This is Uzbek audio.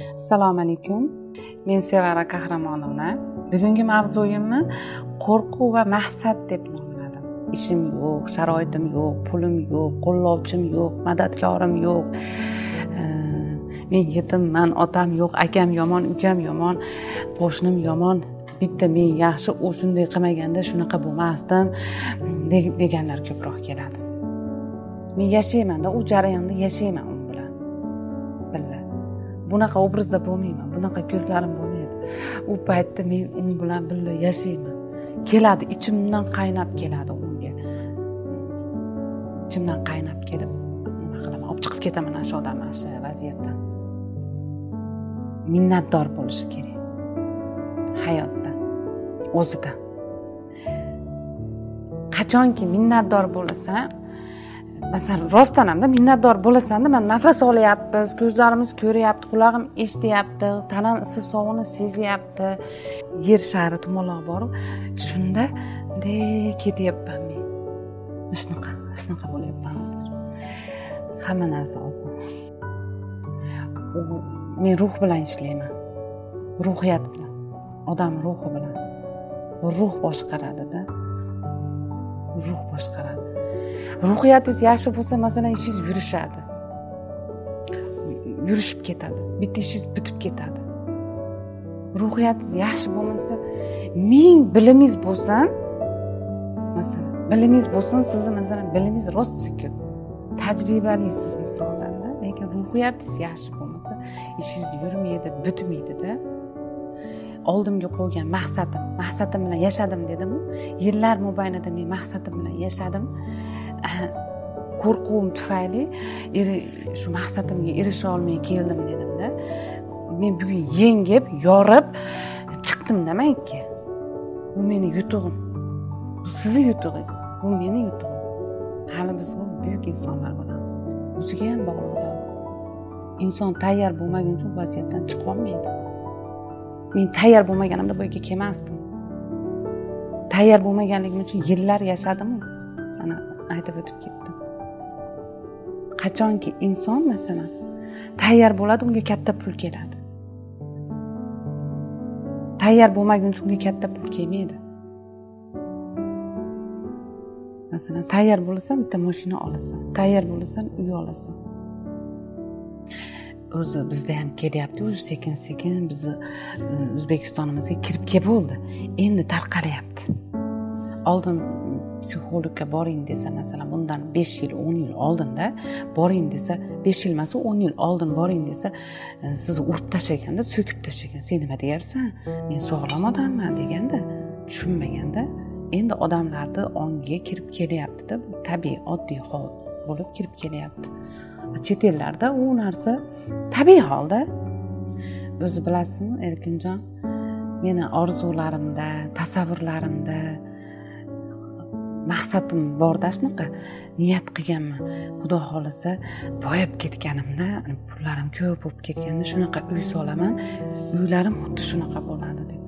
assalomu alaykum. Men sevara qahramonovna bugungi mavzuyimni qo'rquv va maqsad deb nomladim. Ishim yo'q sharoitim yo'q pulim yo'q qo'llovchim yo'q madadkorim yo'q e, men yetimman otam yo'q akam yomon ukam yomon qo'shnim yomon bitta men yaxshi u shunday qilmaganda shunaqa bo'lmasdim deganlar ko'proq keladi. Men yashaymanda u jarayonda yashayman. Bunaqa obrazda bo'lmayman bunaqa ko'zlarim bo'lmaydi. U paytda men u bilan birga yashayman. Keladi ichimdan qaynab keladi unga. Ichimdan qaynab kelib nima qilaman olib chiqib ketaman ana shu odam mana shu vaziyatdan. Minnatdor bo'lish kerak. Hayotda o'zida. Qachonki minnatdor bo'lasan masalan rostdan hamda minnatdor bo'lasanda man nafas olyapmiz ko'zlarimiz ko'ryapti qulog'im eshityapti tanam issiq sovuqni sezyapti. Yer shari tumaloq borib shunda bunday ketyapman men. Shunaqa shunaqa bo'lyapman hozir. Hamma narsa oson men ruh bilan ishlayman. Ruhiyat bilan. Odam ruhi bilan. Ruh boshqaradida. Ruh boshqaradi. Ruhiyatingiz yaxshi bo'lsa masalan ishingiz yurishadi. Yurishib ketadi. Bitta ishingiz bitib ketadi. Ruhiyatingiz yaxshi bo'lmasa ming bilimingiz bo'lsin masalan bilimingiz bo'lsin sizni masalan bilimingiz rosa ko'p tajribalisiz misollarda lekin ruhiyatingiz yaxshi bo'lmasa ishingiz yurmaydi bitmaydida. Oldimga qo'ygan maqsadim maqsadim bilan yashadim dedimu yillar mobaynida men maqsadim bilan yashadim. Qo'rquvim tufayli shu maqsadimga erisha olmay keldim dedimda men bugun yengib yorib chiqdimda manki bu meni yutug'im. Bu sizni yutug'ingiz. Bu meni yutug'im. Hali biz buyuk insonlar bo'lamiz. O'ziga ham bog'liq inson tayyor bo'lmaguncha u vaziyatdan chiqolmaydi. Men tayyor bo'lmaganimda bu yerga kelmasdim. Tayyor bo'lmaganligim uchun yillar yashadimu. Mana aytib o'tib ketdim. Qachonki inson masalan tayyor bo'ladi unga katta pul keladi. Tayyor bo'lmaguncha unga katta pul kelmaydi. Masalan tayyor bo'lasan bitta mashina olasan. Tayyor bo'lasan uy olasan. O'zi bizda ham kelyapti уже sekin sekin bizni o'zbekistonimizga kirib kelib bo'ldi. Endi tarqalyapti. Oldin psixologga boring desa masalan bundan besh yil o'n yil oldinda boring desa besh yil emas o'n yil oldin boring desa sizni urib tashlaganda so'kib tashlagan sen nima deyarsan men sog'lom odamman deganda tushunmaganda endi odamlarni ongiga kirib kelyaptida bu tabiiy oddiy hol bo'lib kirib kelyapti. Chet ellarda u narsa tabiiy holda. O'zi bilasizmi erkinjon meni orzularimda tasavvurlarimda maqsadim borda shunaqa niyat qilganman. Xudo xohlasa boyib ketganimda pullarim ko'p bo'lib ketganda shunaqa uy solaman. Uylarim xuddi shunaqa bo'ladi deb.